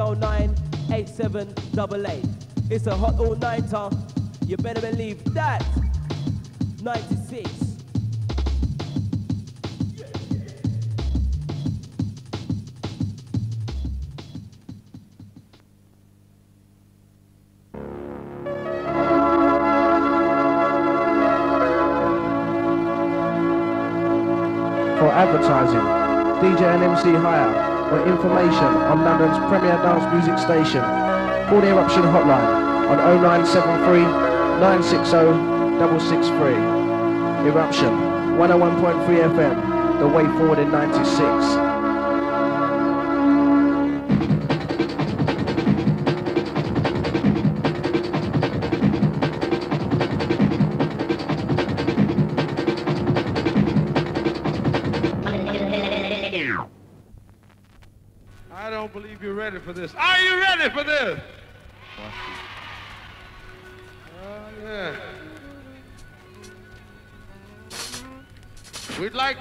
609 8788. It's a hot all nighter. You better believe that. 96. For advertising, DJ and MC hire, or information on London's premier dance music station, call the Eruption hotline on 0973 960 663. Eruption, 101.3 FM, the way forward in 96.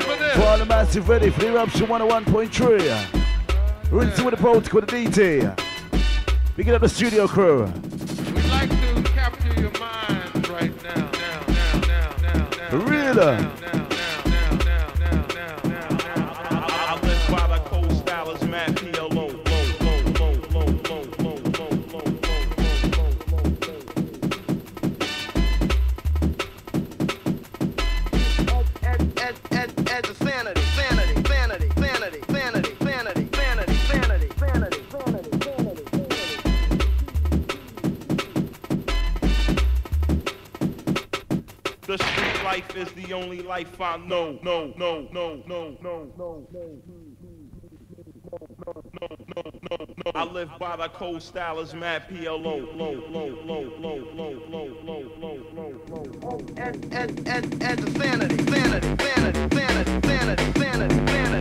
for all the massive ready for the eruption 101.3. Rinsing with the protocol, the DT. Picking up the studio crew. We'd like to capture your minds right now, now, now, now, now, now. now, now. Really? I the only life I know. No, no, no, no, no, no, no. I live by the cold style as Mad PLO. Low, low, low, low, low, low, low, low, low, low, low. Ed, ed, ed, ed, the sanity, sanity, sanity, sanity, sanity, sanity, sanity,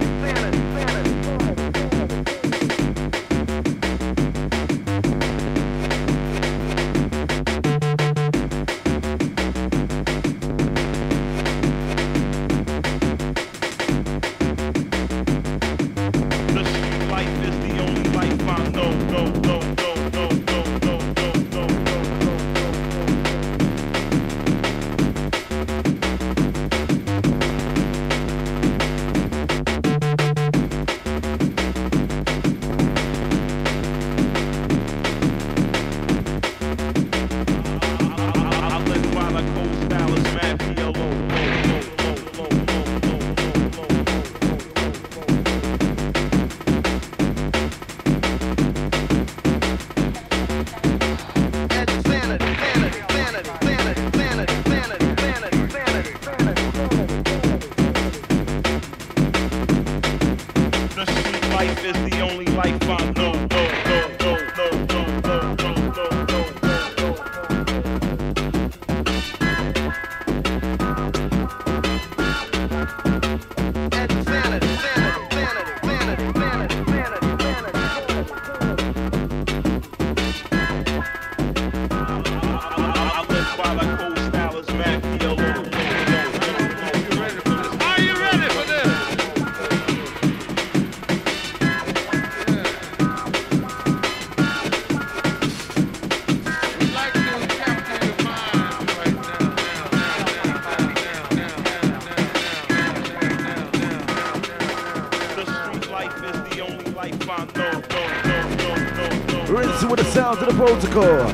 protocol.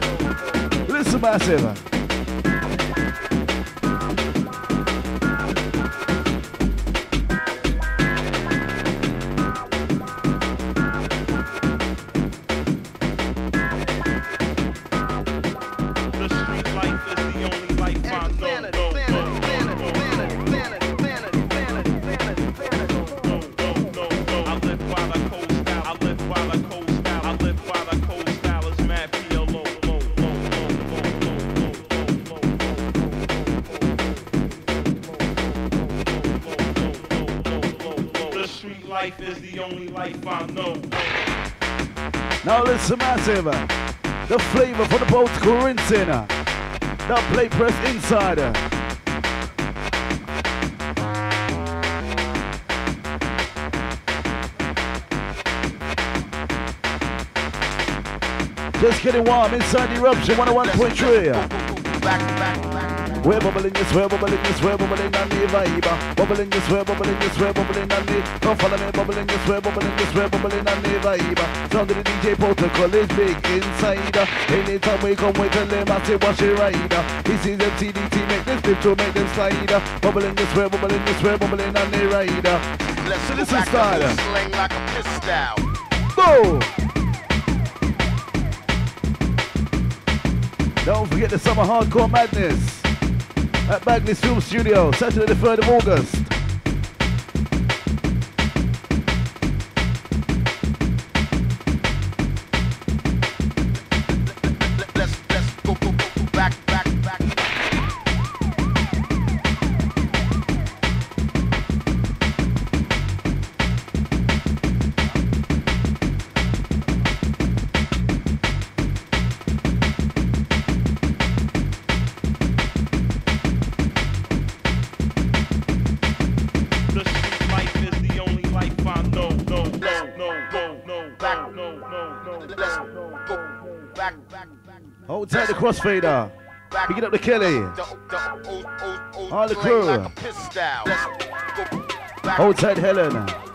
Listen, massive. Massive. The flavor for the Baltimore rinsing. That play press insider. Just getting warm inside the eruption 101.3. Back, back, back. We're bubbling, yes, we're bubbling, yes, we're bubbling on the vibe. Bubbling, yes, we're bubbling, yes, we're bubbling on the. Come follow me, bubbling, yes, we're bubbling, yes, we're bubbling on the vibe. Sound of the DJ protocol is big inside. Anytime we come, we tell them I say watch it ride. This is MC DT, make this flip to make them slide. Bubbling, yes, we're bubbling, yes, we're bubbling on the ride. Let's So go this is style. old slang like a pistol. Boom! Don't forget the summer hardcore madness at Bagley's Film Studio, Saturday the 3rd of August. Crossfader. Picking up the Kelly. All the crew. Hold tight Helen.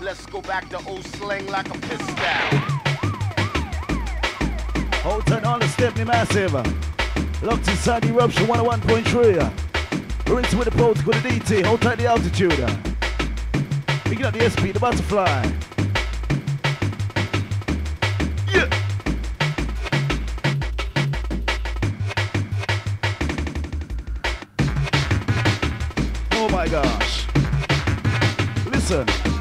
Let's go back to old slang like a pistol. Hold tight on the Stepney Massive. Locked inside the eruption 101.3. We're into with the boat, protocol, the DT. Hold tight the altitude. Picking up the SP, the butterfly. Yeah. Oh my gosh. Listen.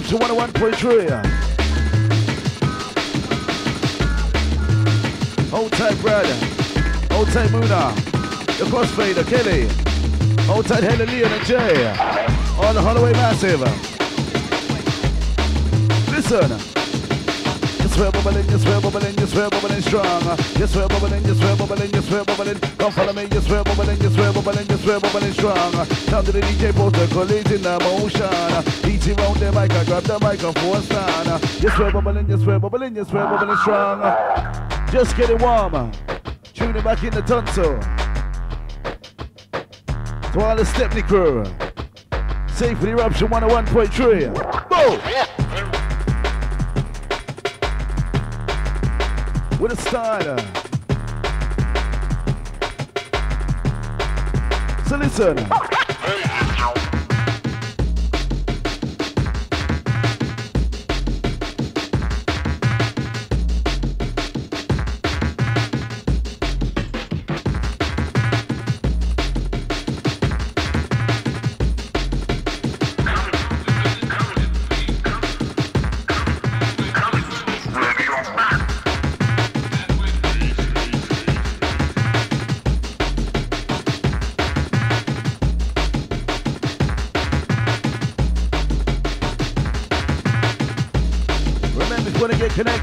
The eruption 101.3. Hold tight, brother. Hold tight, Muna. The crossfader, Kelly. Hold tight, Helen, Leon, and Jay. On the Holloway Massive. Listen. Swear bubbling, you swear bubbling, you swear bubbling strong. You swear bubbling, you swear bubbling, you swear bubbling. Come follow me, you swear bubbling, you swear bubbling, you swear bubbling strong. Down to the DJ is in the motion. Easy round the mic, I grab the microphone stand. You swear bubbling, you swear bubbling, you swear bubbling strong. Just get it warm. Tune it back in the tonsil. To all the Stepney crew. Safe for the eruption 101.3. Boom! With a style. So.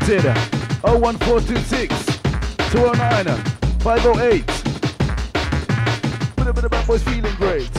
Connected, 01426 209 508. Put a bit of bad boys feeling great.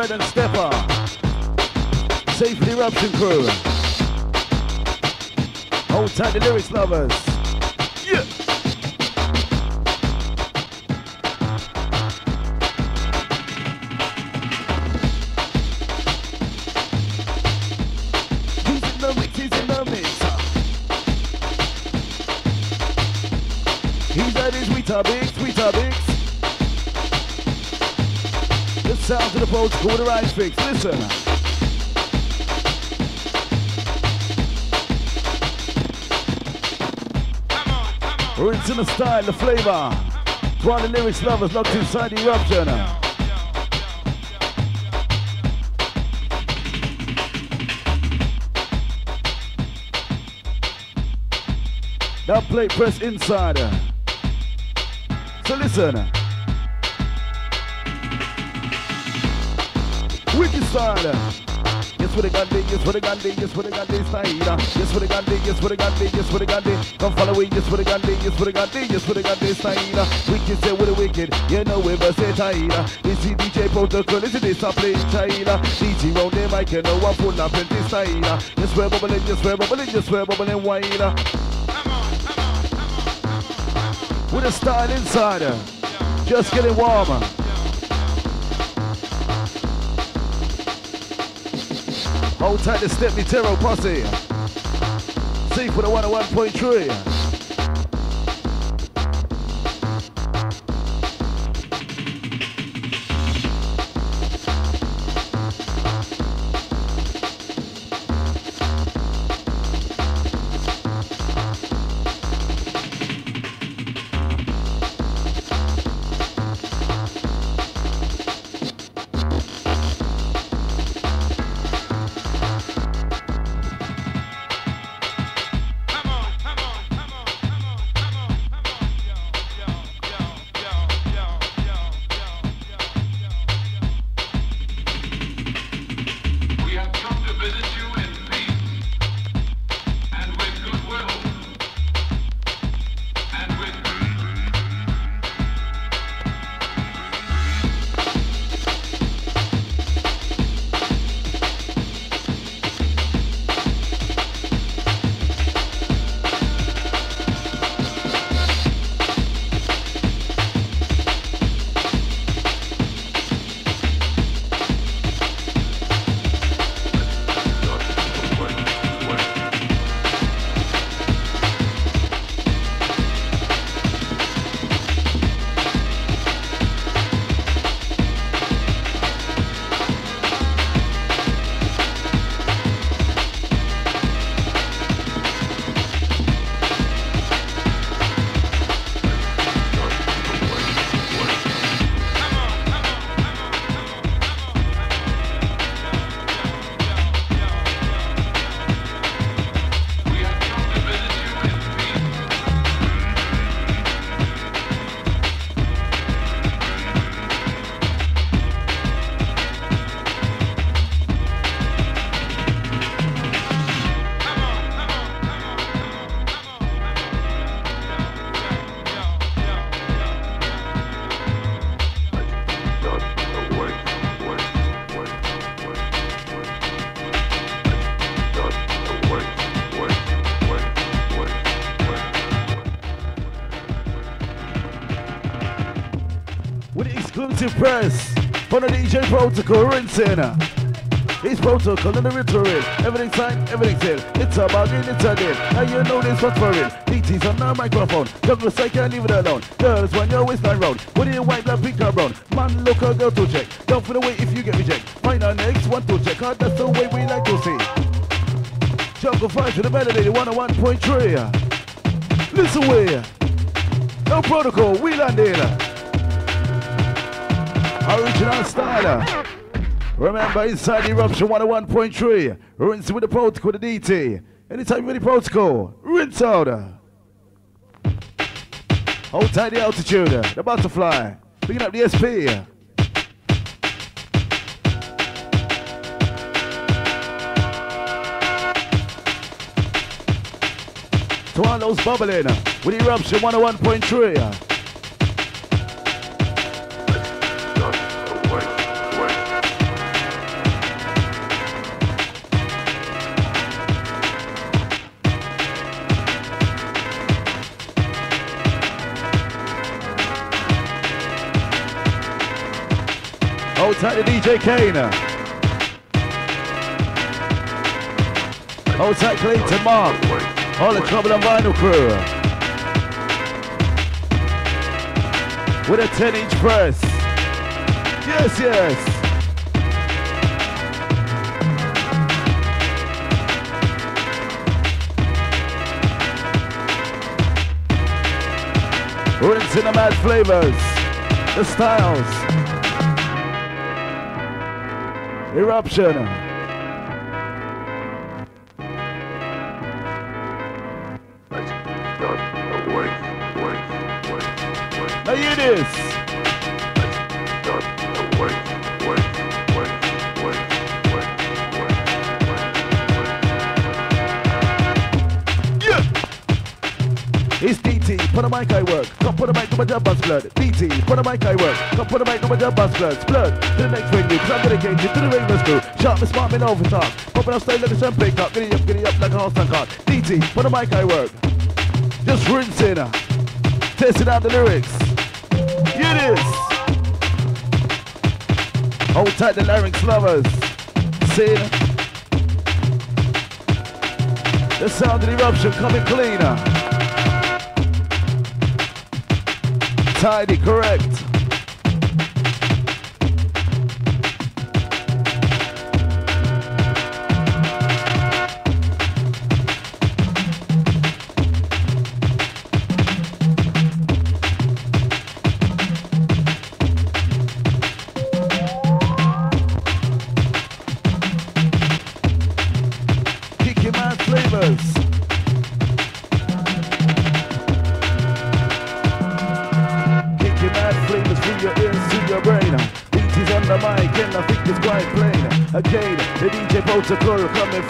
Bread and Stepper. Safe for the eruption crew. Hold tight, the lyrics lovers. Of the right fix. Listen. Rinse in the style, the flavor. To all the lyrics lovers locked inside the eruption. Now play press inside. So listen. Wicked style. Yes, for the Gandhi, yes, for the Gandhi, yes, for the Gandhi style. Yes, for the Gandhi, yes, for the Gandhi, yes, for the Gandhi. Come follow me, yes, for the Gandhi, yes, for the Gandhi, yes, for the Gandhi style. Wicked say with the wicked, you know we're versatile. This is DJ protocol, this is this I play China. DJ round the mic, you know I'm full of plenty style. Yes, we're bubbling, yes, we're bubbling, yes, we're bubbling wine. With a style inside, just getting warmer. Hold tight to Stepney Terror Posse. See for the 101.3. Creative Press. For the DJ Protocol, rinsing. It's protocol and the ritual. Everything's signed, everything's in. It's about bargain, it's a deal. You know this what's for it. DT's on the microphone. Jungle say can't leave it alone. Girls, when your waistline round. Do you white, black, pink, or brown? Man, look a girl to check. Don't feel away if you get rejected. Find our next one to check. Cause that's the way we like to see. Jungle five to the melody, 101.3. Listen way. No protocol, we landed. Original style. Remember, inside Eruption 101.3, rinse with the protocol, the DT. Anytime with the protocol, rinse out. Hold tight the altitude, the butterfly. Picking up the SP. To all those bubbling with Eruption 101.3. Tight to DJ Kane. Hold tight Clayton Mark. All the trouble and vinyl crew. With a 10 inch press. Yes, yes. Rinsing the mad flavors, the styles. Eruption. Now you this. It's DT, put a mic I work. Put a mic to my job bus blood. DT, put a mic I work. Come put a mic to my job bus blood. Blood to the next venue. Cause I'm dedicated to the Ravens crew. Sharp and smart, men over top. Popping off stage like a champagne cup. Giddy up, giddy up like a horse and cart. DT, put a mic I work. Just rinsing. Uh, testing out the lyrics. Here it is. Hold tight the larynx lovers. See the sound of the eruption coming cleaner. Tidy, correct.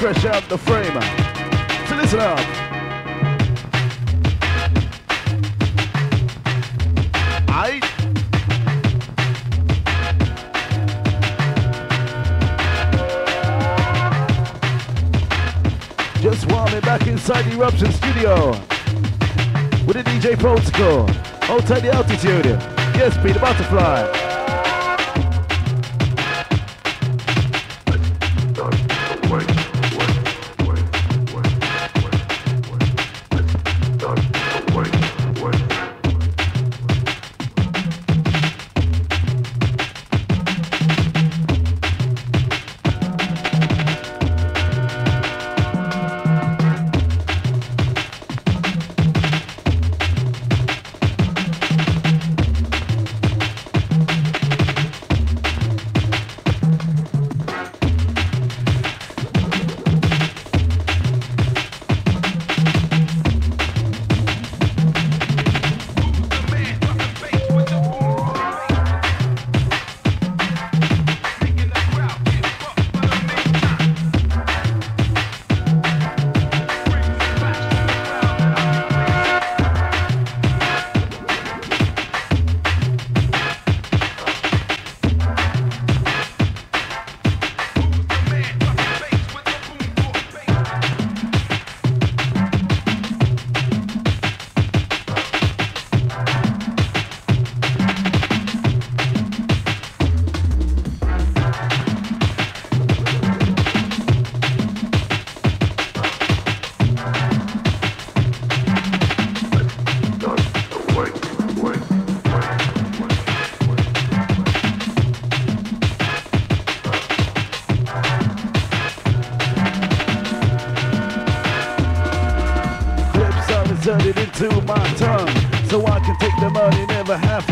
Fresh out the frame. So listen up. I just warming back inside the Eruption studio with the DJ Protocol. Hold tight the altitude. Yes, be the butterfly.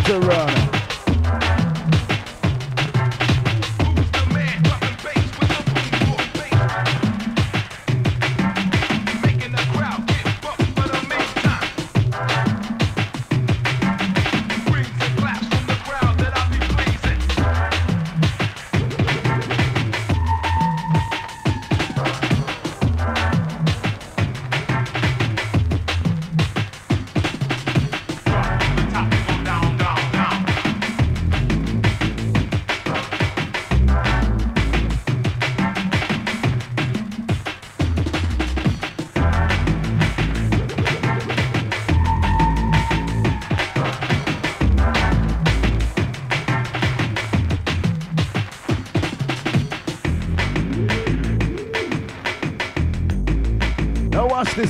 Have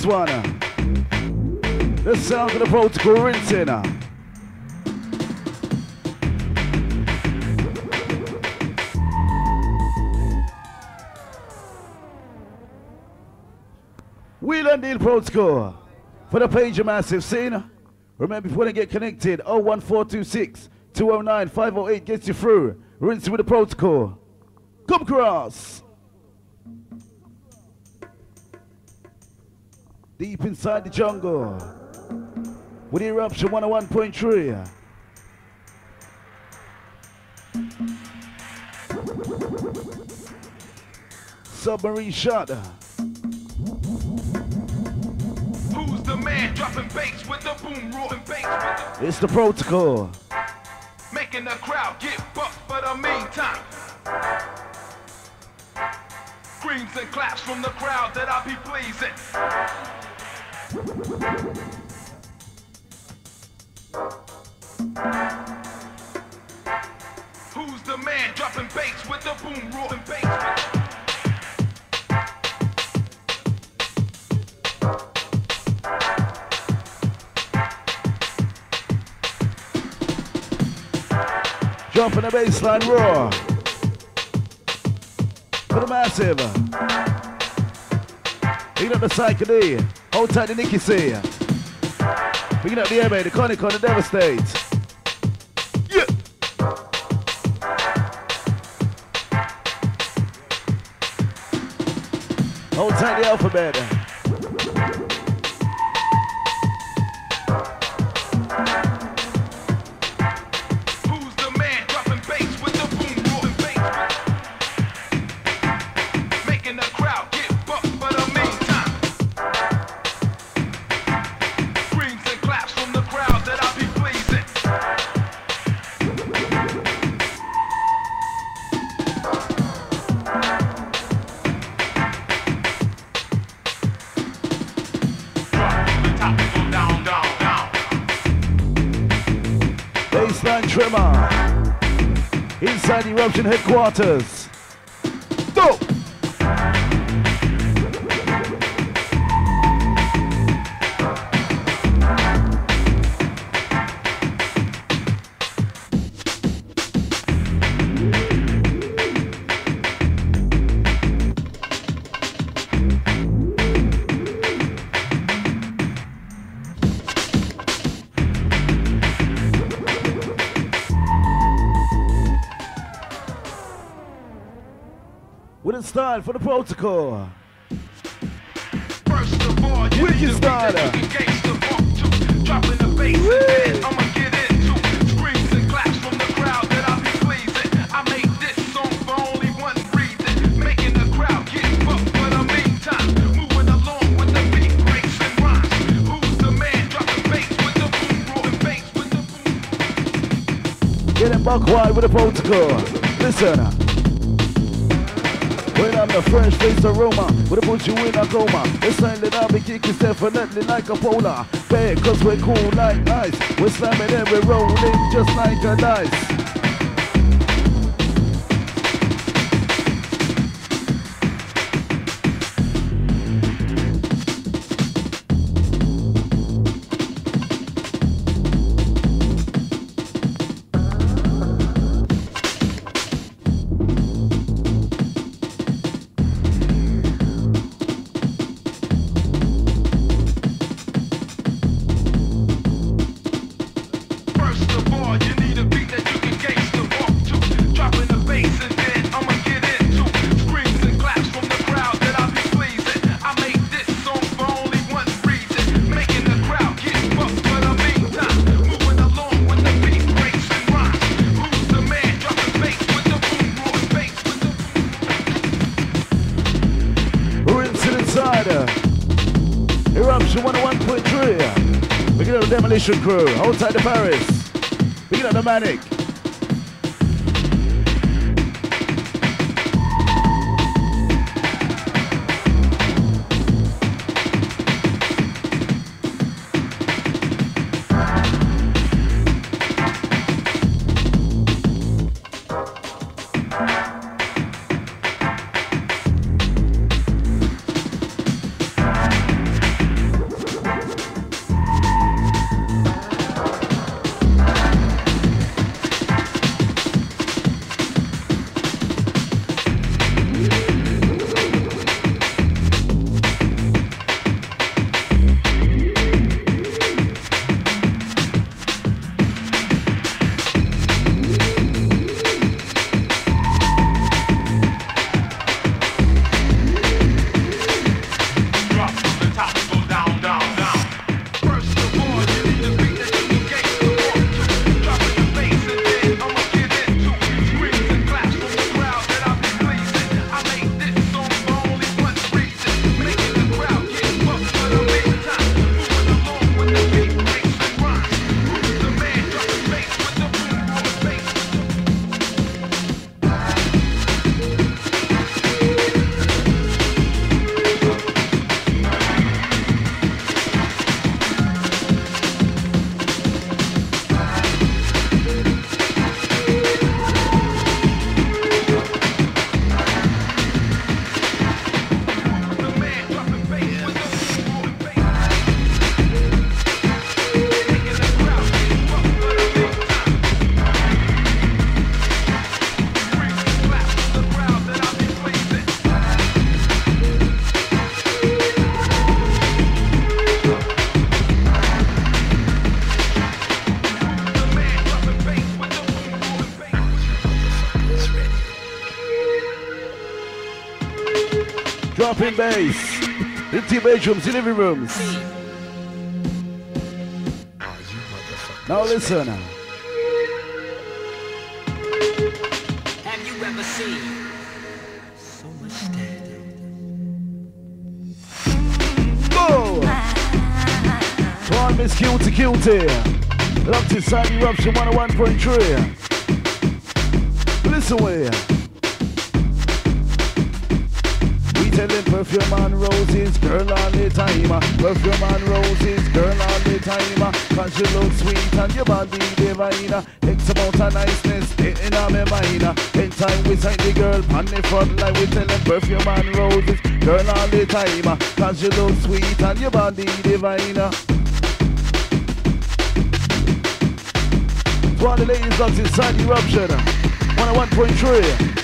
one. The sound of the protocol rinsing. Wheel and Deal Protocol for the Pager Massive scene. Remember, if you want to get connected, 01426 209 508 gets you through. Rinse with the protocol. Come across. Deep inside the jungle. With Eruption 101.3. Submarine shot. Who's the man dropping bass with the boom roaring bass with It's the protocol. making the crowd get bucked for the meantime? Screams and claps from the crowd that I be pleasing. Who's the man dropping bass with the boom roaring bass Jumping the baseline roar. For the massive. Picking up the psychedelic. Hold tight the Nicky C. Picking up the MA, the Conic on the Devastate. Yeah. Hold tight the alphabet. Headquarters. Style for the protocol. First of all, you Wicked need to beat starter. that you can gangsta funk to. Dropping the bass and I'ma get into screams and claps from the crowd that I be pleasing. I made this song for only one reason, making the crowd get for the meantime. Moving along with the beat breaks and rhymes. Who's the man dropping bass with the boom roaring bass with the boom? Getting buck wide with the protocol. Listen. When I'm the fresh face aroma, a put you in a coma. It's sign that I'll be kicking definitely like a polar. Bear, cause we're cool like ice. We're slamming and we're rolling just like a dice. Crew outside the Paris. We get the Manic. Bass. Dropping bass. Into your bedrooms, your living rooms. Now listen. Have you ever seen so much dead? Go! One Miss Cutie Cutie. Locked inside Eruption 101.3. Listen way. Telling perfume and roses, girl all the time. Perfume and roses, girl all the time. Cause you look sweet and your body divine. X amount of niceness, in on my mind. Anytime we sight the girl on the front line, we telling perfume and roses, girl all the time. Cause you look sweet and your body divine. To all the ladies locked inside Eruption 101.3.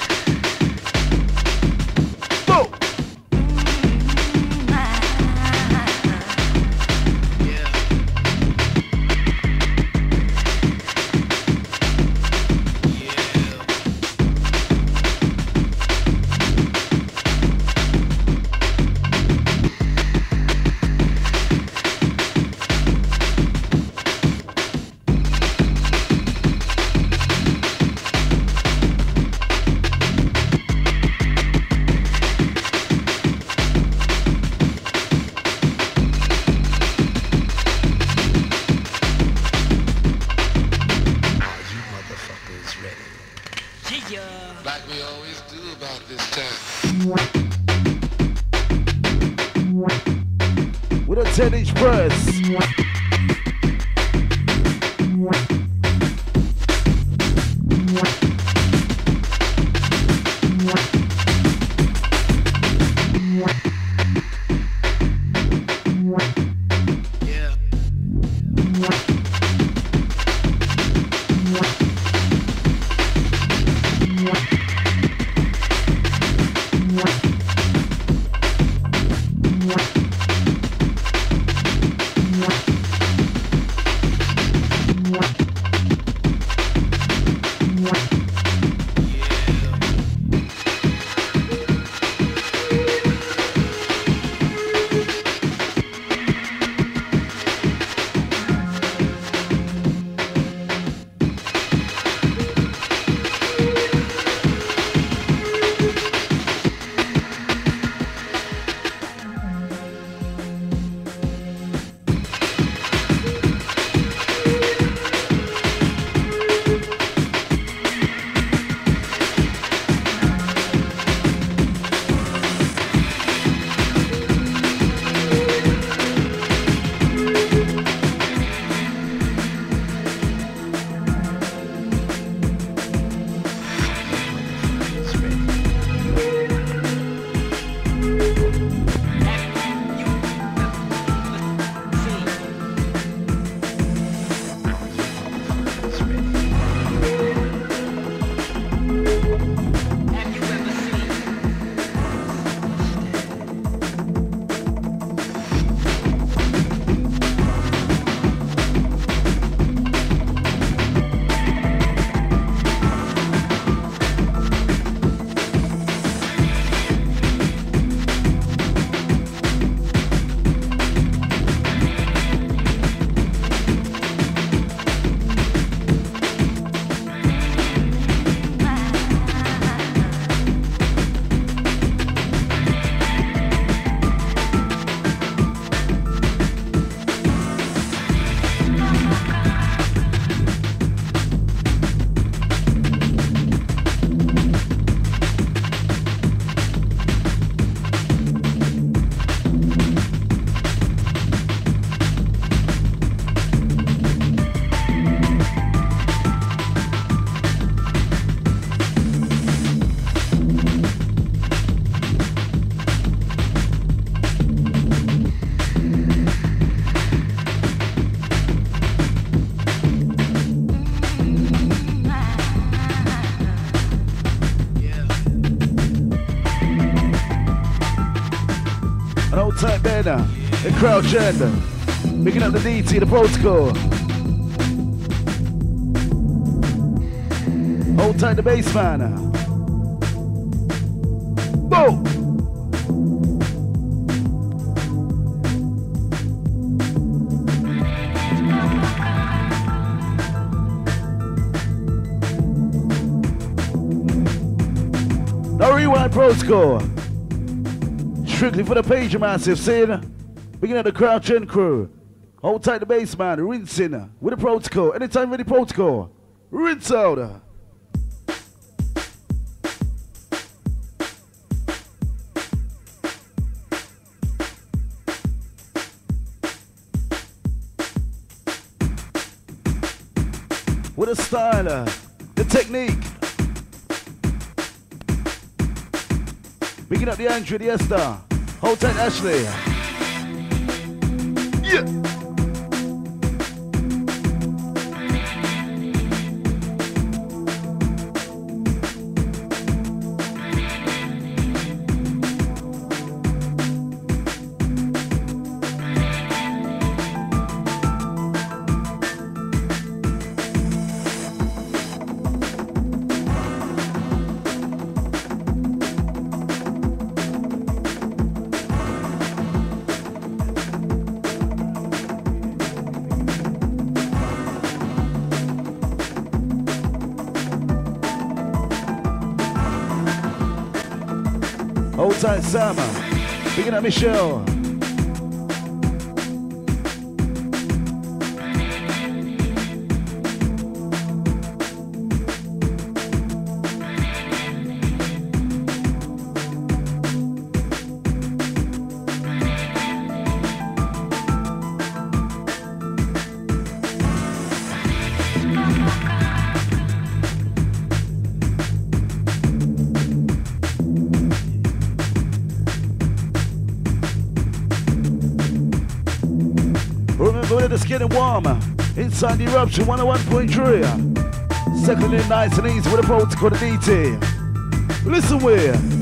Crouch End. Picking up the DT, the protocol. Hold tight, the bass man. Boom! No rewind protocol. Strictly for the page massive, saying, beginning of the crouch end crew. Hold tight the bass man, rinsing with the protocol. Anytime ready protocol. Rinse out. With a style, uh, the technique. Picking up the Andrew, the Esther. Hold tight, Ashley. Yeah. Picking Inside eruption 101.3. Second in nice and easy with a protocol to DT. Listen where.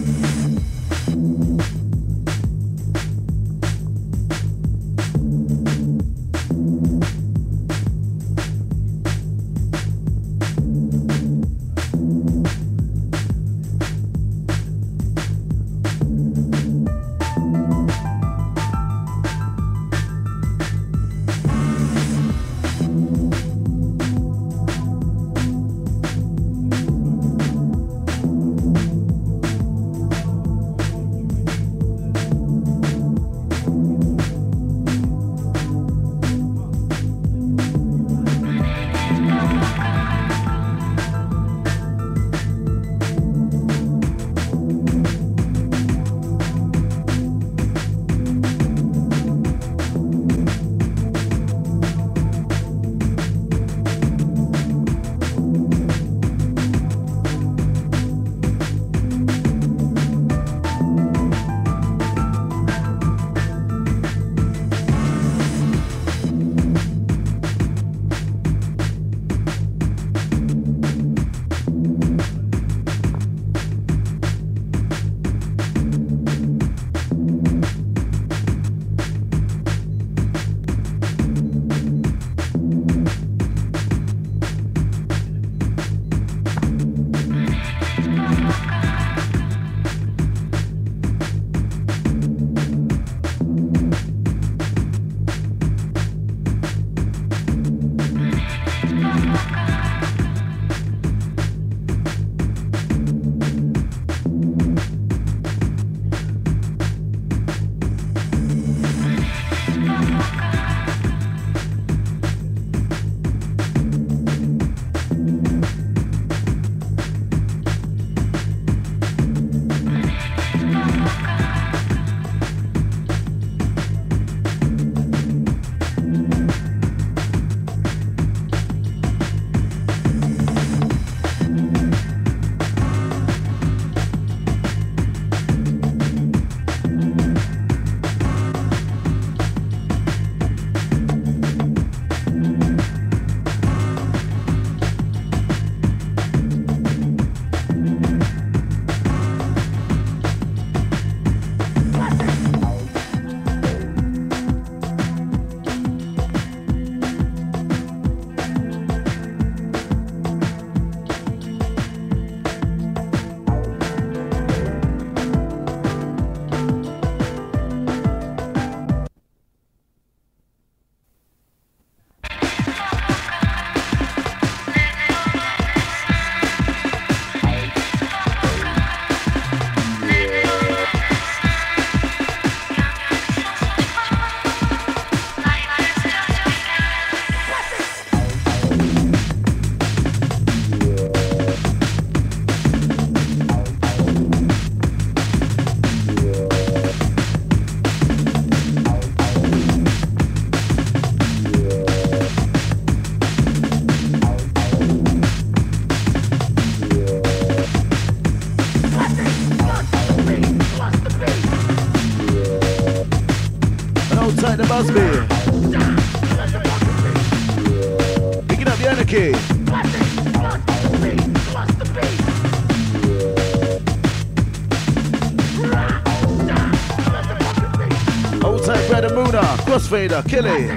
Crossfader, Killy.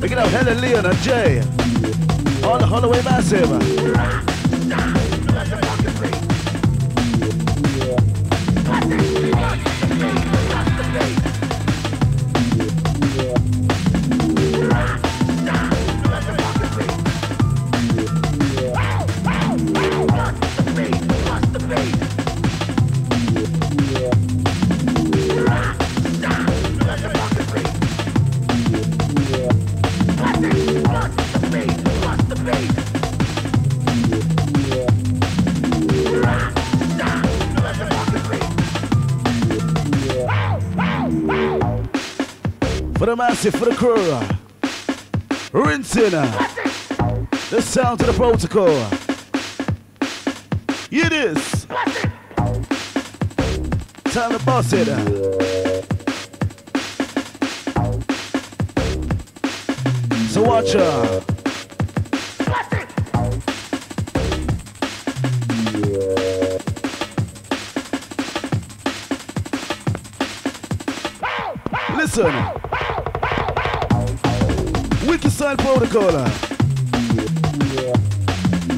Picking up Helen Leon and Jay. All the Holloway Massive. For massive, for the crew. Rinsing. Uh, the sound to the protocol. It is. Time to boss it. Uh. So watch her. Protocol.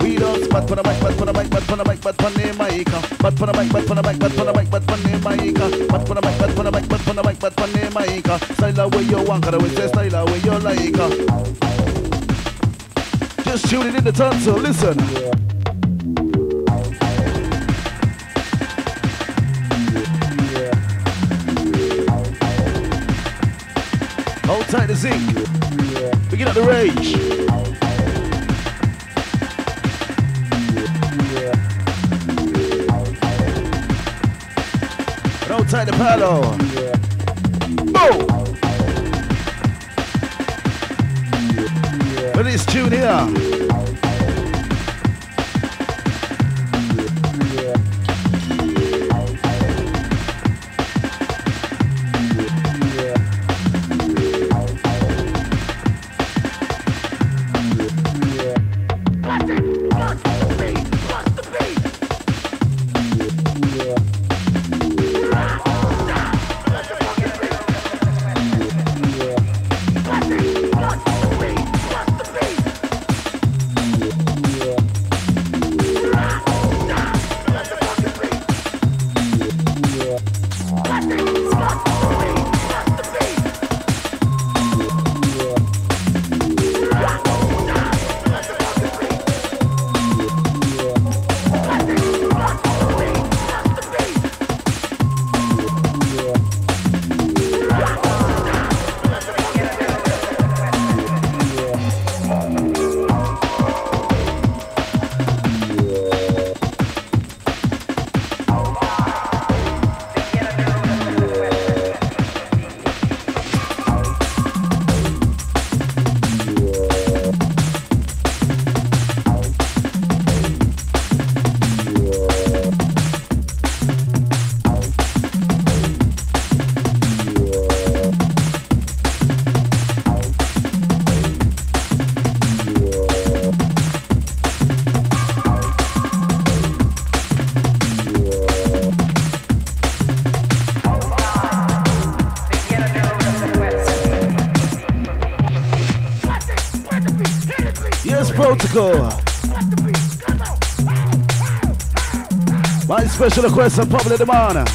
We don't spot for the mic, but for the mic, but for the mic, but for the mic. But for the mic, but for the mic, but for the mic, but for the mic. But for the mic, but for the mic, but for the mic, but for the mic. Style away you want, cause we say style away you like. Just tuning in the tonsil, listen. Hold tight the zinc. Begin at the rage. And tight the palo. Boom! For this tune here. Special request on public demand.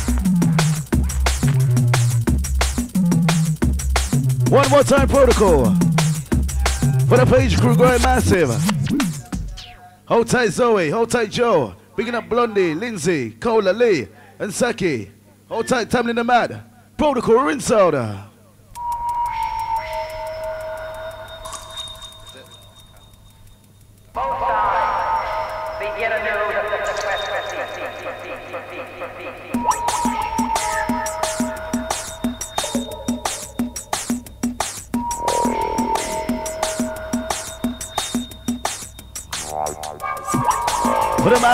One more time, protocol. For the page crew going massive. Hold tight, Zoe. Hold tight, Joe. Picking up Blondie, Lindsay, Cola, Lee, and Saki. Hold tight, Tamlin the Mad. Protocol, rinse soda.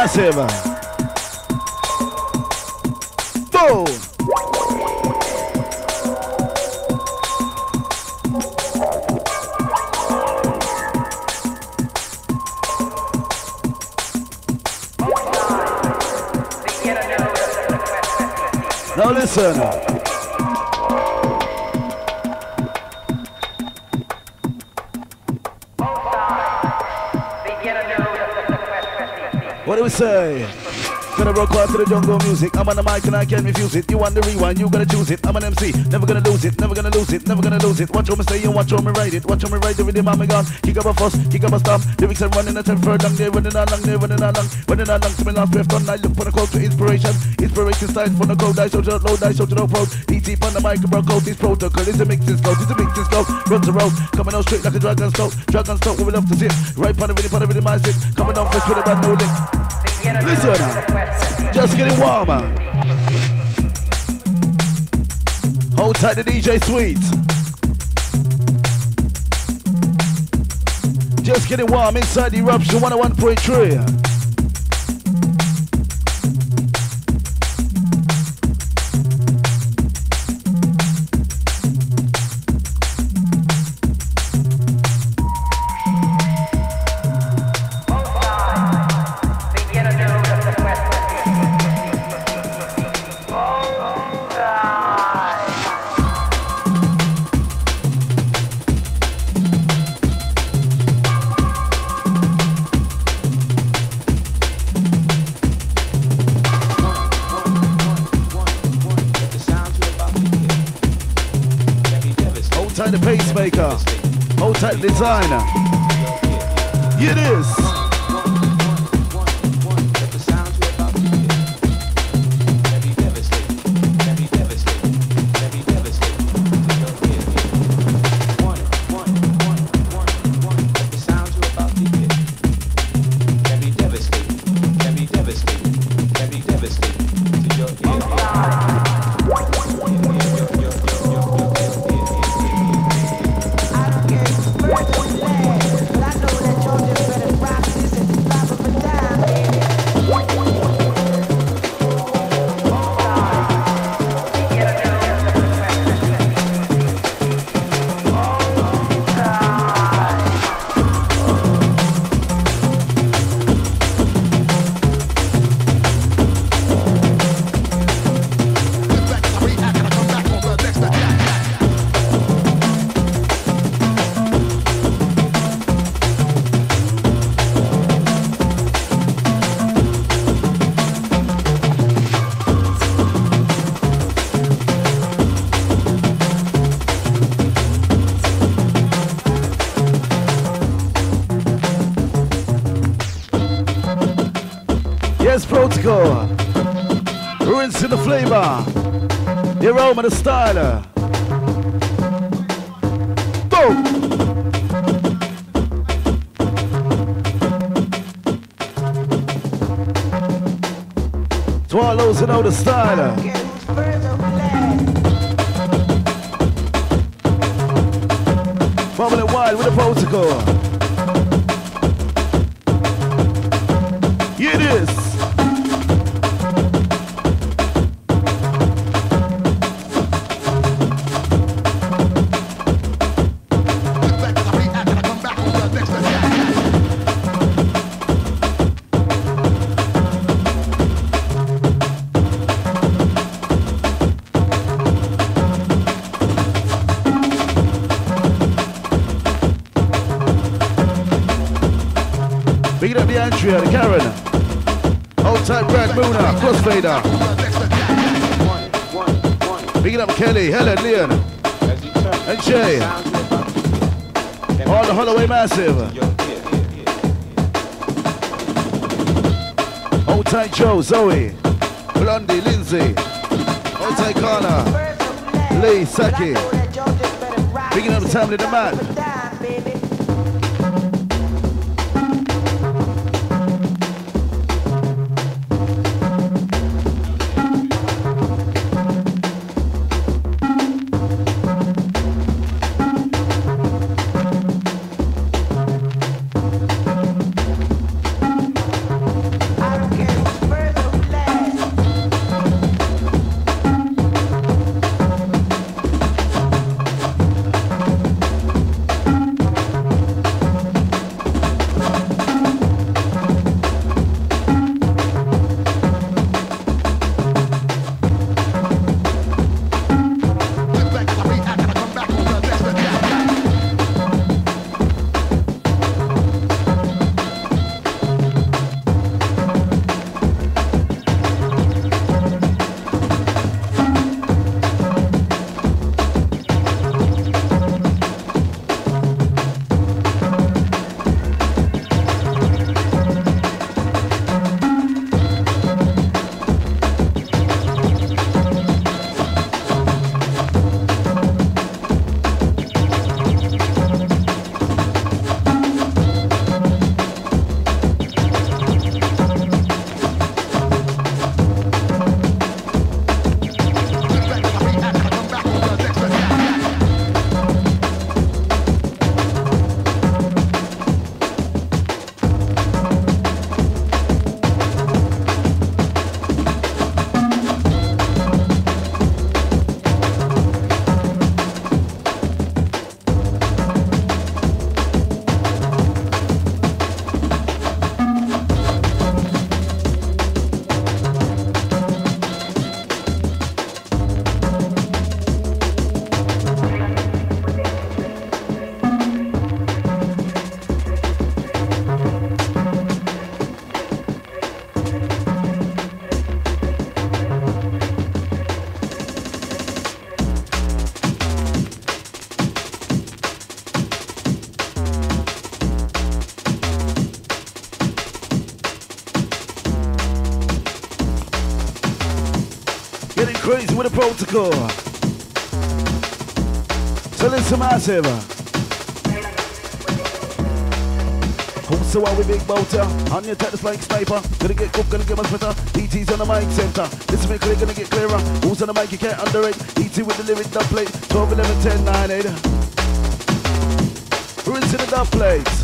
lá, Tô. Não, Alessandro. Say? Gonna rock out to the jungle music. I'm on the mic and I can't refuse it. You want the rewind, you gonna choose it. I'm an MC, never gonna lose it, never gonna lose it, never gonna lose it. Watch how me stay and watch how me ride it. Watch how me ride the rhythm, I'm gone. Kick up a fuss, kick up a stomp. Lyrics are running a ten furlong, they're running along, they're running along, running along to me last breath done. I look for the code to inspiration. Inspiration starts from the code, I show you low, I no pro. DT on the mic, broke out this protocol. It's a mix, mixing slow, it's a mix, mixing slow. Runs the road, coming out straight like a dragon stroke. Dragon stroke, we love to sit. Right on the rhythm, on the rhythm, I sit. Coming on fresh with a brand new lick. Listen, just getting warmer. Hold tight to DJ Sweet. Just getting warm inside the eruption 101.3. designer. It is. The aroma, the style. Boom. To all those who know the style. Wild with the protocol. Moona, Crossfader. Big up Kelly, Helen, Leon, and Jay. All the Holloway Massive. Hold tight, Joe, Zoe, Blondie, Lindsay. Hold tight, Connor, Lee, Saki. Big up the family, the man. Protocol. So listen massive. Also while we big motor On your tennis like sniper. Gonna get cooked, gonna get much better DT's on the mic center. Listen me clear, gonna get clearer. Who's on the mic, you can't underrate DT with the lyric dub plate. 12, 11, 10, 9, 8 Rinse in the dub plates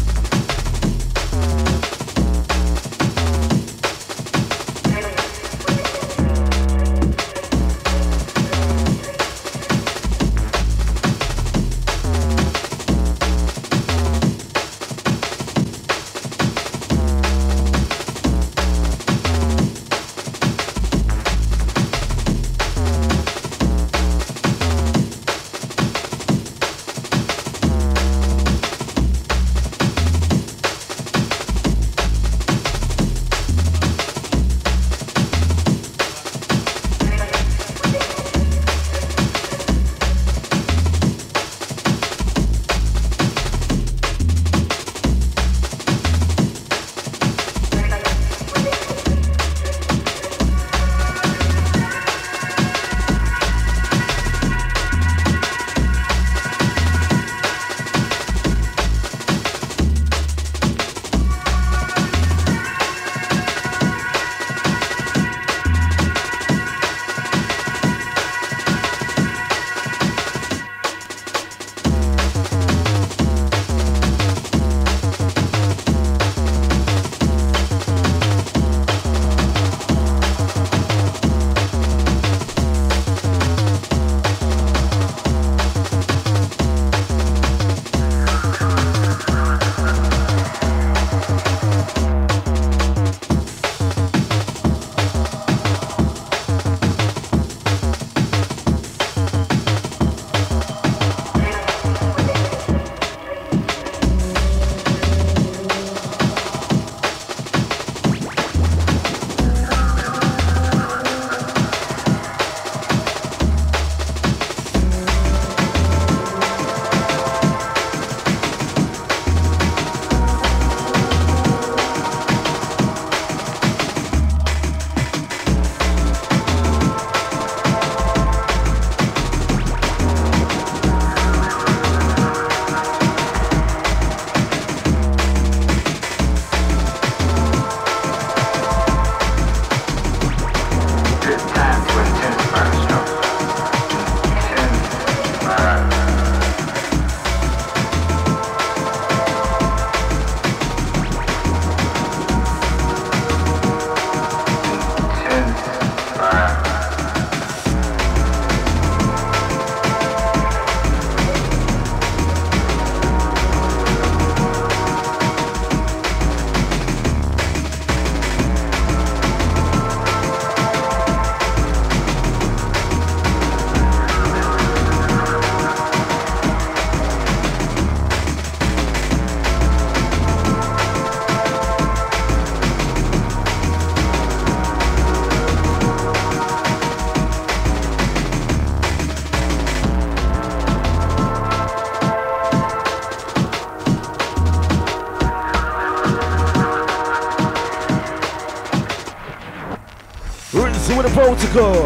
with a protocol.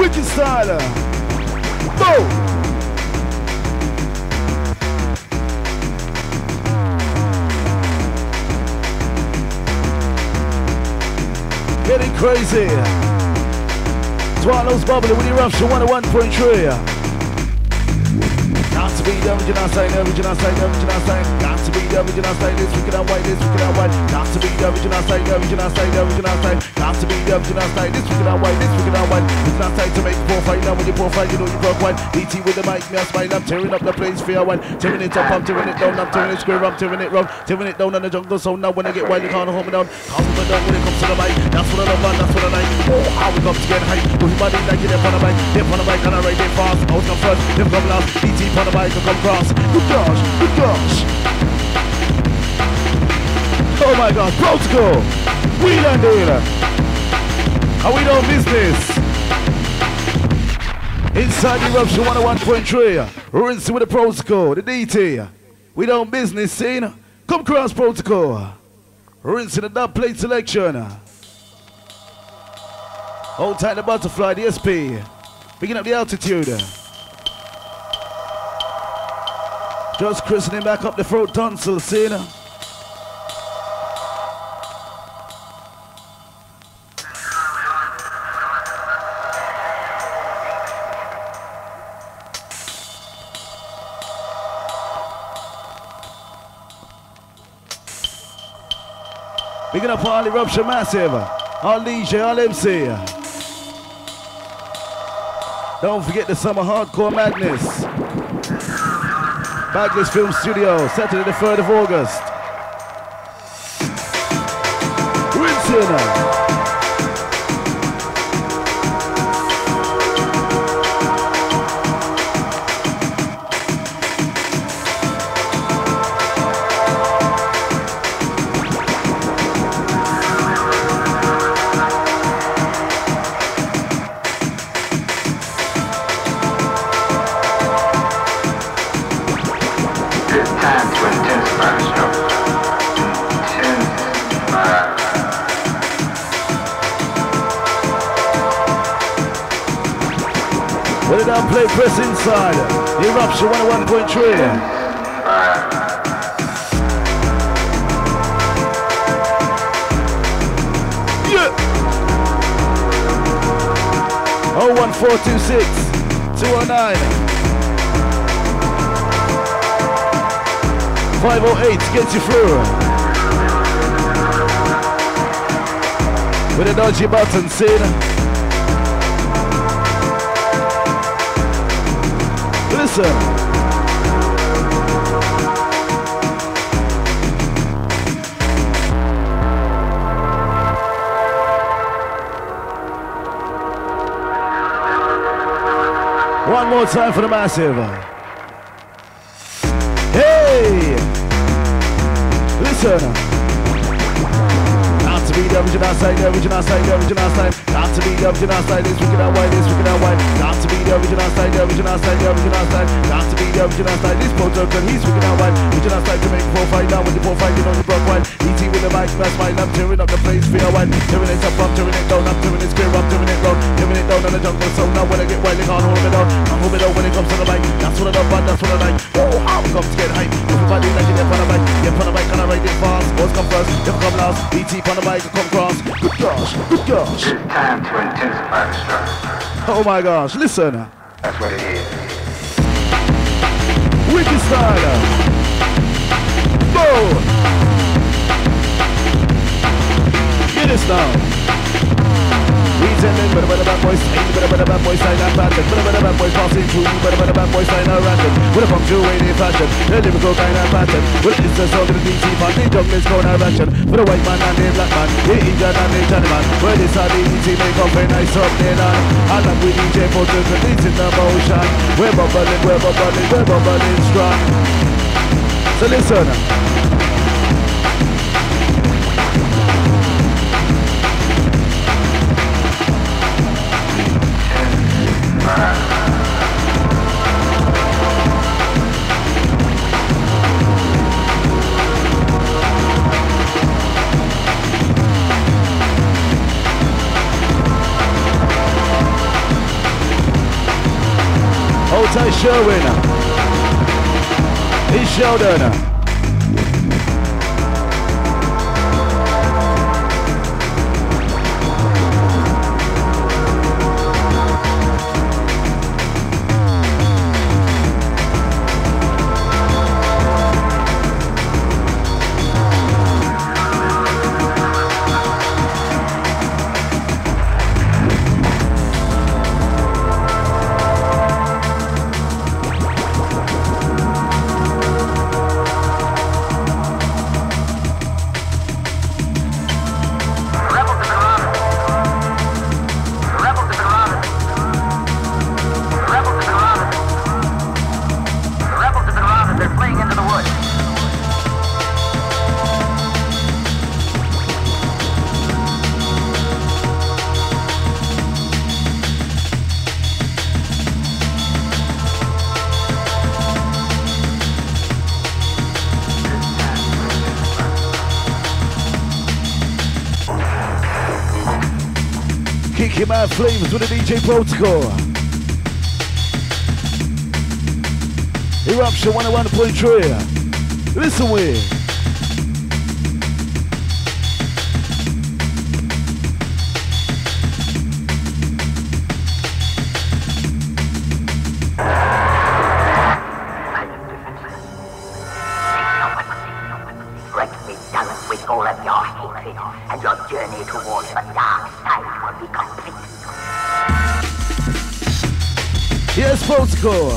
Wicked styler. Boom. Uh, Getting crazy. Swallows bubbling with eruption 101.3. Got to be the original sign, original sign, original sign. Got to be the original sign, this wicked and white, this wicked and white. Got to be the original sign, original sign, original sign. To be the original sign, this wicked and white, this wicked and white. It's not time to make profile now when you profile, you know you broke one. DT with the mic, me a smile, I'm tearing up the place for your one. Tearing it up, I'm tearing it down, I'm tearing it square, I'm tearing it round. Tearing it down on the jungle sound now when I get wild, you can't hold me down. Calm me down when it comes to the mic. That's what I love, that's what I like. Oh, how we come to get hype. Everybody like it up on the mic, dip on the mic, and I ride it fast. Out come first, them come last. DT on the mic, I come cross. Good gosh, good gosh. Oh my God, protocol. Wheel and dealer. How we doing business? Inside the eruption 101.3. Rinsing with the protocol, the DT. We doing business, scene. Come cross protocol. Rinsing the dub plate selection. Hold tight the butterfly, the SP. Picking up the altitude. Just christening back up the throat tonsil, see Picking up all Eruption Massive, all DJ, all MC. Don't forget the Summer Hardcore Madness. Bagleys Film Studio, Saturday the 3rd of August. Rinsing. Inside. Eruption 101.3. Yeah. 01426 209 508 gets you through. With a dodgy button, see? One more time for the massive. Hey! Listen. Not to be the original side, the original Not to be the original side, this wicked and white, this wicked and white. Not to be the original side, the original side, the original side. Not to be the original side, this protocol, he's wicked and white. Original side to make four fight down with the four fight, you know the broke white. DT with the mic, that's my I'm tearing up the place your white. Tearing it up, I'm tearing it down, I'm tearing it square, I'm tearing it round. Tearing it down on the jungle, so now when I get wild, they can't hold me down. I'm hold me down when it comes to the mic. That's what I love, but that's what I like. Oh, how it comes to get hype. Everybody like it, get on the mic. Get on the mic, and I ride it fast. Boys come first, never come last. DT on the mic, come cross. Good gosh, good gosh. It's time to intensify the struggle. Oh my gosh, listen. That's what it is. Wicked style. Boom. Get this now. And then, better, better, bad boys, ain't better, better, bad boys, sign that pattern. Better, better, bad boys, passing through, better, better, bad boys, sign that random. With a punctuated fashion, the lyrical kind of pattern. Well, it's the song of the DC man, the jungle is going action. For the white man and the black man, the Indian and the Johnny man. Well, this are the ET make up a nice up there on. I love with DJ Photos, release in the motion. We're bubbling, we're bubbling, we're bubbling strong. So listen. Sherwin. He's Sheldon. Flames with the DJ protocol. Eruption 101.3. Listen with. Protocol.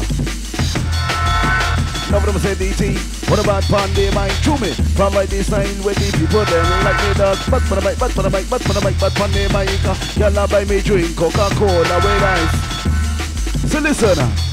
Number them say DT. What about Pandy mind to me? From like this sign where the people them like me dog. But for the mic, but for the mic, but for the mic, but Pandy mic. Y'all buy me drink Coca-Cola, way nice. So listen.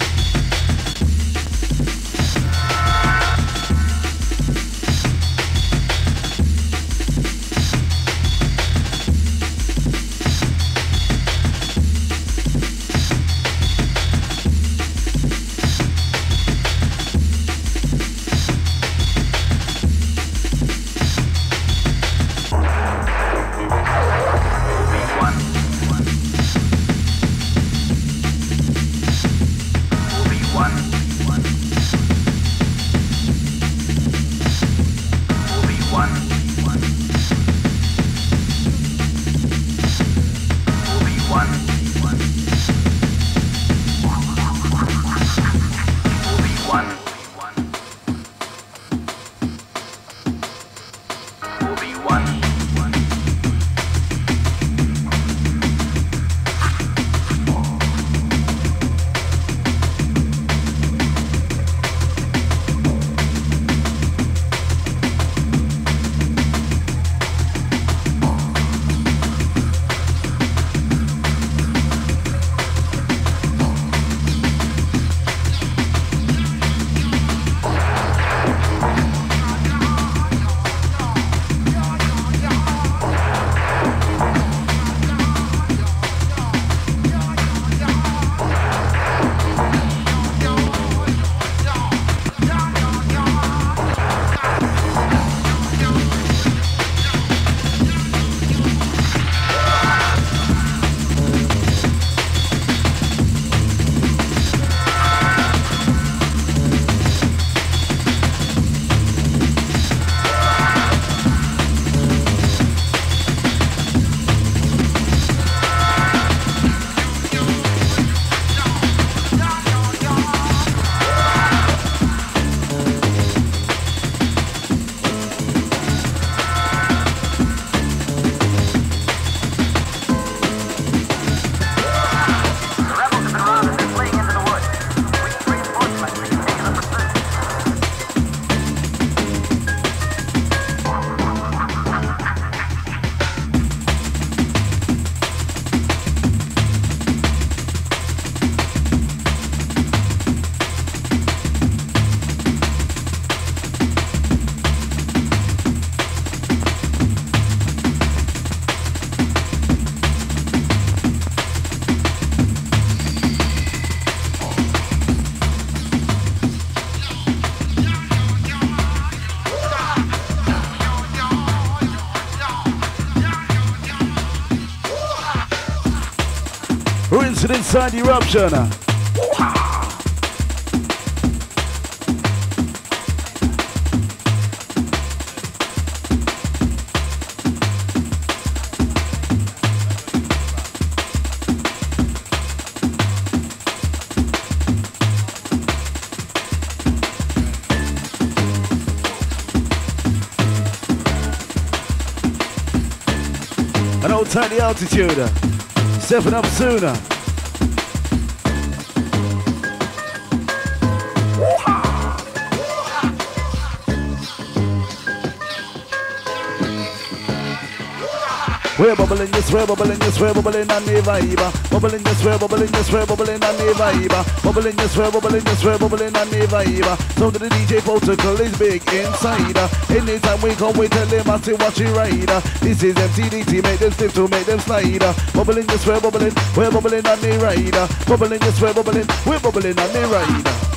Inside eruption. An old tiny altitude. Stepping up sooner. We're bubbling, yes, we're bubbling, yes, we're bubbling on the vibe. Bubbling, yes, we're bubbling, yes, we're bubbling on the vibe. Bubbling, yes, we're bubbling, yes, we're bubbling on the vibe. Sound of the DJ protocol is big inside. Anytime we come, we tell them I say watch it ride. This is MC DT, make them stiff to make them slide. Bubbling, yes, we're bubbling, we're bubbling on the ride. Bubbling, yes, we're bubbling, we're bubbling on the ride.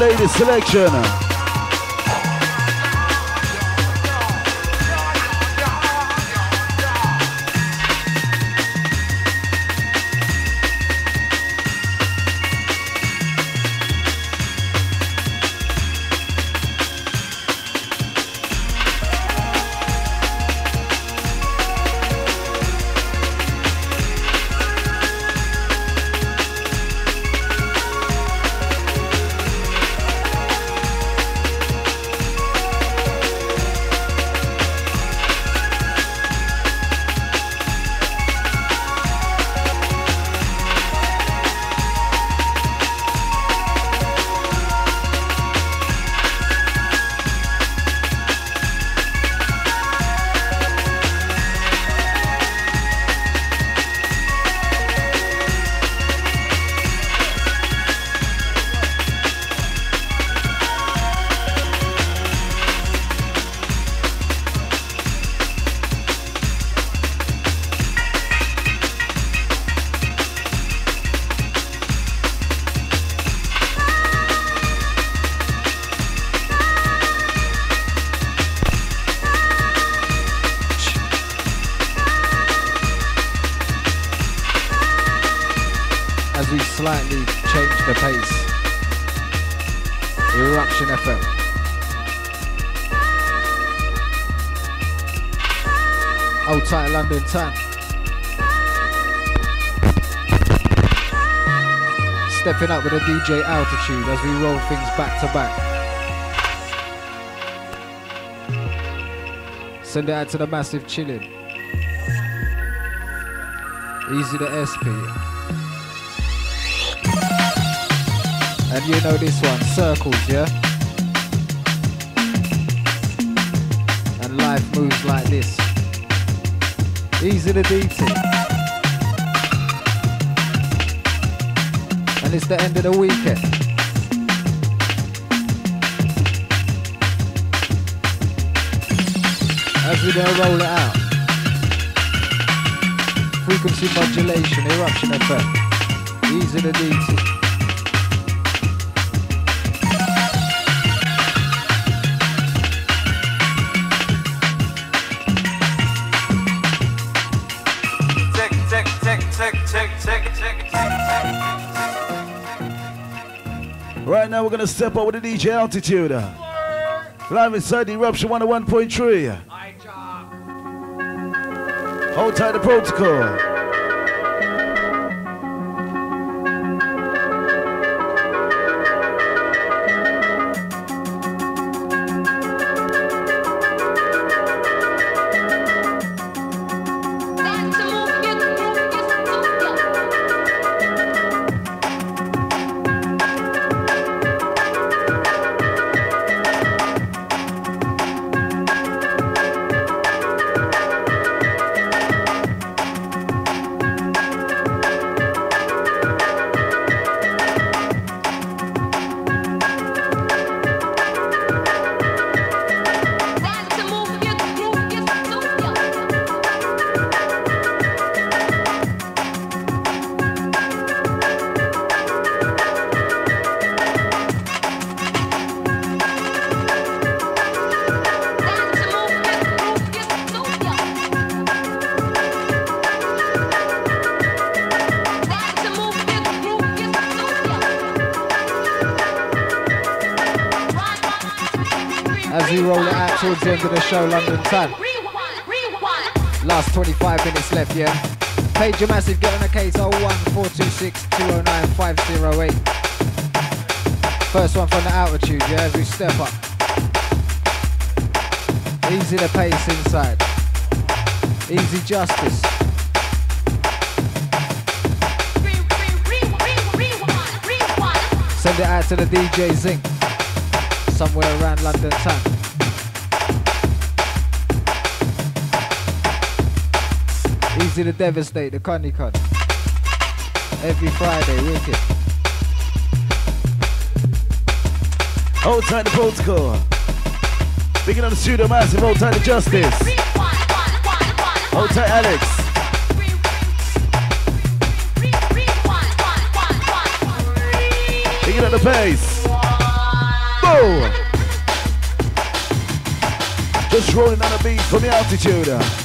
With the selection. London time. Stepping up with a DJ altitude as we roll things back to back. Send it out to the massive chillin'. Easy to SP. And you know this one, circles, yeah? And life moves like this. Easy to DT. And it's the end of the weekend. As we're gonna roll it out. Frequency modulation, eruption effect. Easy to now, we're gonna step up with the DJ altitude. Live inside the eruption 101.3. Hold tight the protocol. Towards the end of the show, London time. Last 25 minutes left, yeah. Page your massive, get on the case 01426 209 508. First one from the altitude, yeah, as we step up. Easy the pace inside. Easy justice. Send it out to the DJ Zinc. Somewhere around London town. Easy to devastate the Conny Con. Every Friday, wicked. Hold tight the protocol. Picking on the studio massive, hold tight the justice. Hold tight Alex. Picking up the pace. Whoa! Just rolling on the beat from the altitude.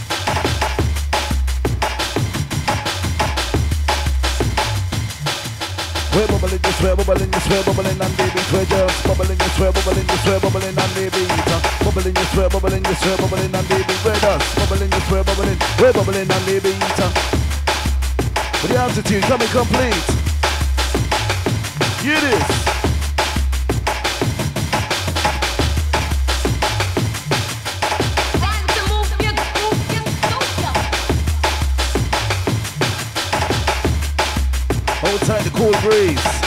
We're bubbling, this way, bubbling, this way, bubbling the beat. We're just bubbling, this way, bubbling, this way, bubbling the beat. Bubbling, this way, bubbling, this way, bubbling the beat. We're just bubbling, this way, bubbling, we're bubbling the beat. With the altitude coming complete. Get this. Tight the cool breeze.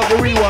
Love the rewind.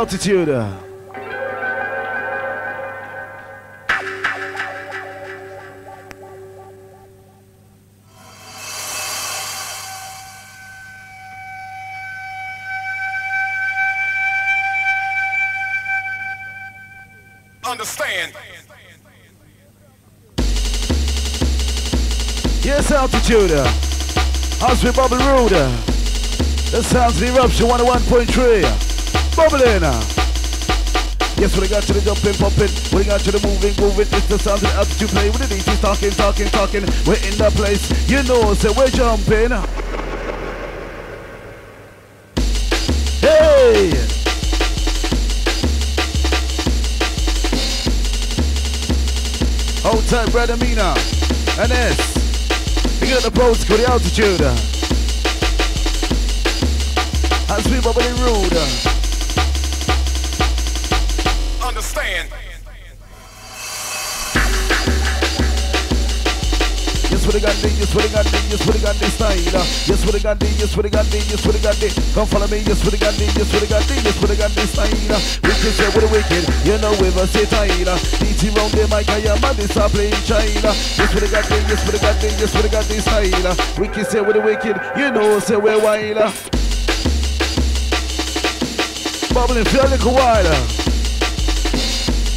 Altitude. Understand. Yes, altitude. House with Bubble Road. The sounds eruption 101.3. Bubbling. Yes, I got to the jumping, pumping, when I got to the moving, moving, it's the sound of the altitude play with the DJs talking, talking, talking. We're in the place, you know, so we're jumping. Hey! Hold tight, brother Mina. And S. You get the post for the altitude. As we bubbling rude. Got this, yes, they got this, yes, they got this style. Yes, they got this, yes, they got this, yes, they got this. Come follow me, yes, they got this, yes, they got this, yes, they got this style. Wicked say with the wicked, you know we must say Tyler. DT round the mic, I am are playing China. Yes, they got this, yes, they got this, yes, they got this style. Wicked say with the wicked, you know say we're wilder. Bubbling for a little while.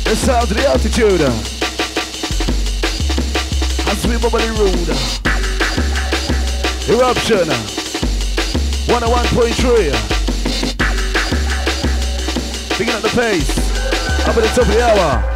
The sound of the altitude. As we bubbly rude. Eruption. 101.3. Picking up the pace. Up at the top of the hour.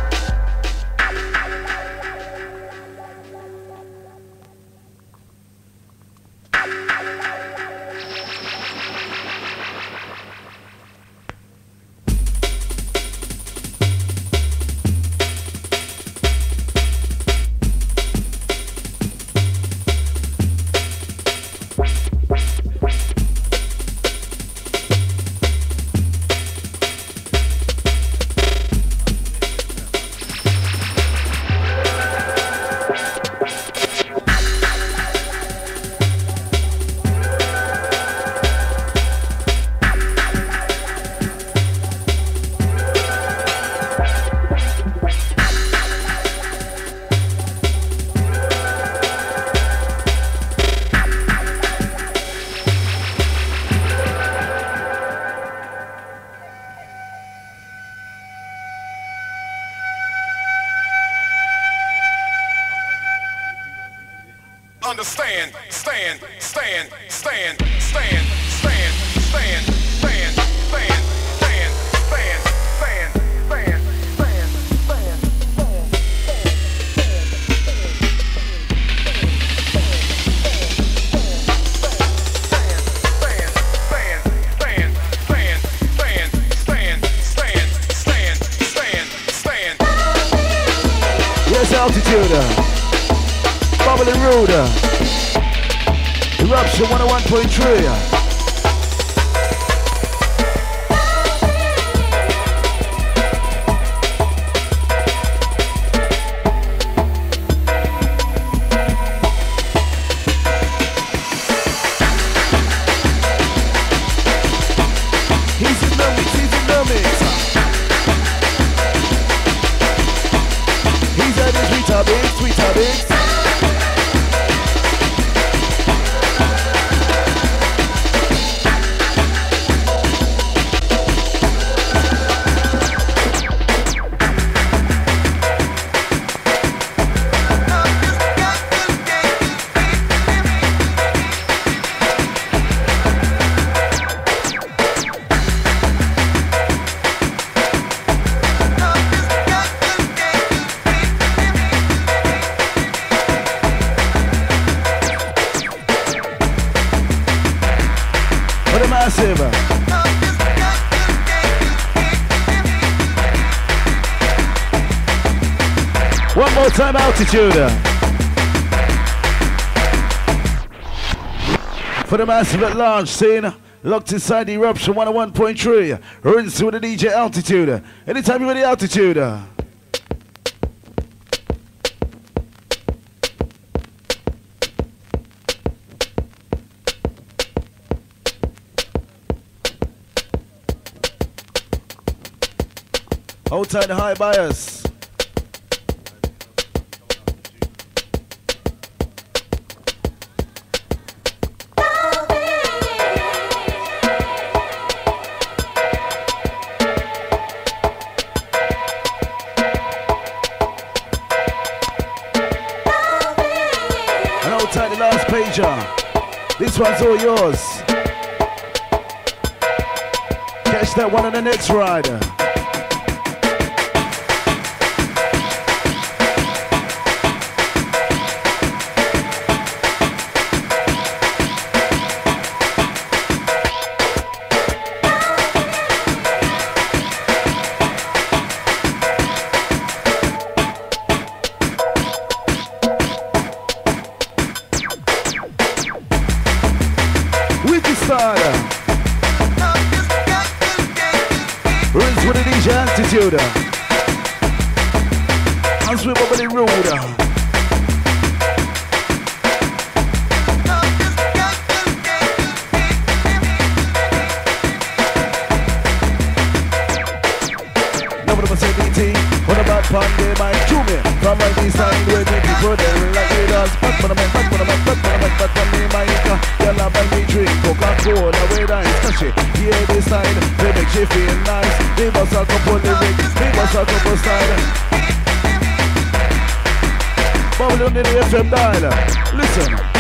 Altitude. For the massive at large scene, locked inside the eruption 101.3. Rinse with the DJ altitude. Anytime you're ready, altitude. Outside the high bias. This one's all yours. Catch that one on the next rider. Matilda. I'm sweet but the rude. Nobody must say DT. What about Pondy, my Jumi? From my east side, where they people there like it does. But when I'm but I'm but I'm but I'm my Girl, I buy me drink, Coca-Cola hear the sign. They make you feel nice. Give us a couple lyrics. Give us a couple style. Babylon in the FM dial. Listen.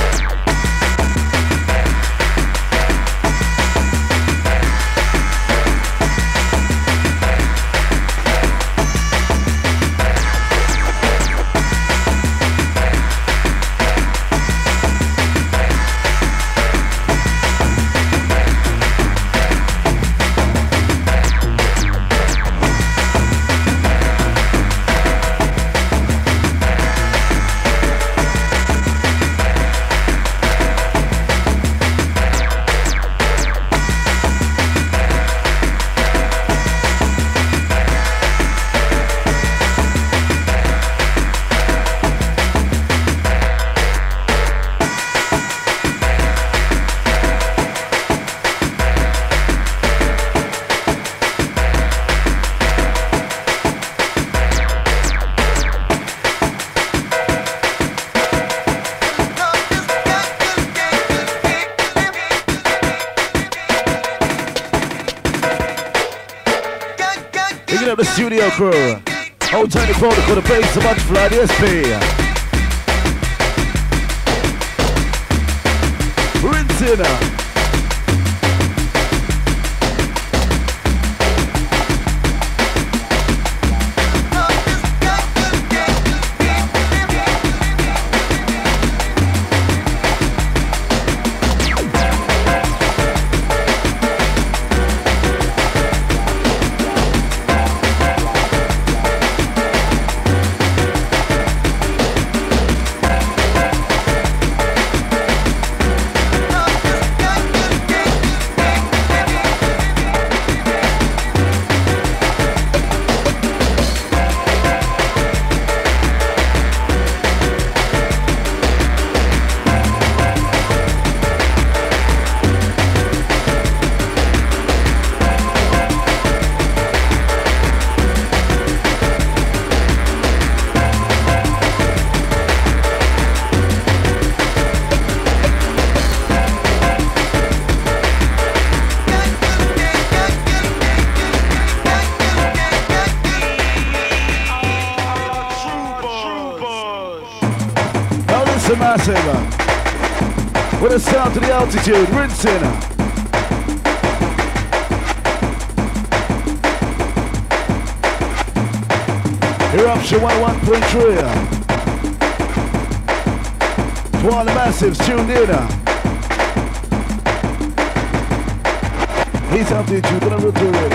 Despeia. Rinsing. Eruption 101.3. To all the massives tuned in. He's it. Everything's fine, everything's